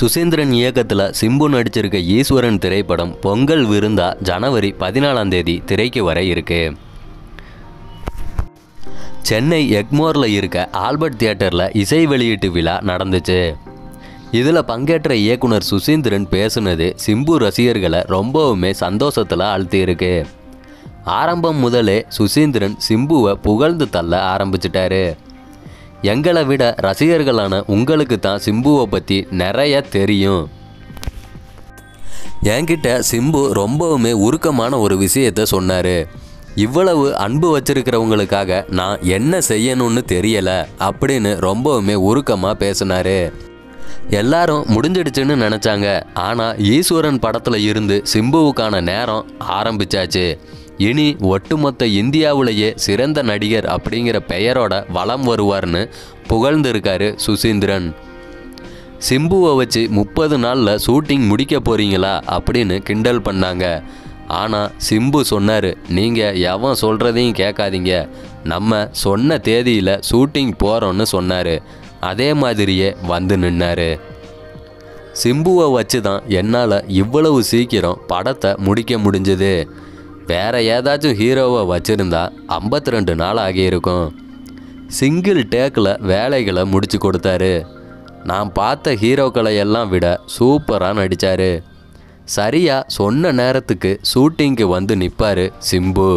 சுசீந்திரன் இயக்கத்தில் சிம்பு நடிச்சிருக்க ஈஸ்வரன் திரைப்படம் பொங்கல் விருந்தா ஜனவரி பதினாலாம் தேதி திரைக்கு வர இருக்கு. சென்னை எக்மோரில் இருக்க ஆல்பர்ட் தியேட்டரில் இசை வெளியீட்டு விழா நடந்துச்சு. இதில் பங்கேற்ற இயக்குனர் சுசீந்திரன் பேசுனது சிம்பு ரசிகர்களை ரொம்பவுமே சந்தோஷத்தில் அழுத்தியிருக்கு ஆரம்பம் முதலே சுசீந்திரன் சிம்புவை புகழ்ந்து தள்ள ஆரம்பிச்சிட்டாரு. எங்களை விட ரசிகர்களான உங்களுக்கு தான் சிம்புவை பற்றி நிறைய தெரியும். என்கிட்ட சிம்பு ரொம்பவுமே உருக்கமான ஒரு விஷயத்த சொன்னார். இவ்வளவு அன்பு வச்சிருக்கிறவங்களுக்காக நான் என்ன செய்யணும்னு தெரியலை அப்படின்னு ரொம்பவுமே உருக்கமாக பேசினாரு. எல்லாரும் முடிஞ்சிடுச்சுன்னு நினச்சாங்க. ஆனால் ஈஸ்வரன் படத்தில் இருந்து சிம்புவுக்கான நேரம் ஆரம்பிச்சாச்சு. இனி ஒட்டுமொத்த இந்தியாவிலேயே சிறந்த நடிகர் அப்படிங்கிற பெயரோட வலம் வருவார்னு புகழ்ந்திருக்காரு சுசீந்திரன். சிம்புவை வச்சு முப்பது நாளில் ஷூட்டிங் முடிக்க போறீங்களா அப்படின்னு கிண்டல் பண்ணாங்க. ஆனால் சிம்பு சொன்னார் நீங்கள் எவன் சொல்கிறதையும் கேட்காதீங்க. நம்ம சொன்ன தேதியில் ஷூட்டிங் போகிறோன்னு சொன்னார். அதே மாதிரியே வந்து நின்னார். சிம்புவை வச்சு தான் என்னால் இவ்வளவு சீக்கிரம் படத்தை முடிக்க முடிஞ்சது. வேற ஏதாச்சும் ஹீரோவை வச்சுருந்தா ஐம்பத்தி ரெண்டு நாள் ஆகியிருக்கும். சிங்கிள் டேக்கில் வேலைகளை முடித்து கொடுத்தாரு. நான் பார்த்த ஹீரோக்களை எல்லாம் விட சூப்பராக நடித்தார் சரியாக சொன்ன நேரத்துக்கு ஷூட்டிங்க்கு வந்து நிற்பார் சிம்பு.